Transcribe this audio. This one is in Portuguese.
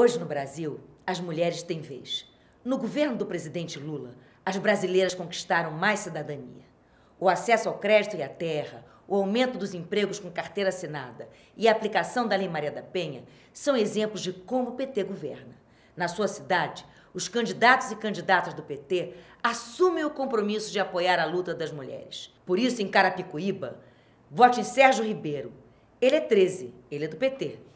Hoje no Brasil, as mulheres têm vez. No governo do presidente Lula, as brasileiras conquistaram mais cidadania. O acesso ao crédito e à terra, o aumento dos empregos com carteira assinada e a aplicação da Lei Maria da Penha são exemplos de como o PT governa. Na sua cidade, os candidatos e candidatas do PT assumem o compromisso de apoiar a luta das mulheres. Por isso, em Carapicuíba, vote em Sérgio Ribeiro. Ele é 13, ele é do PT.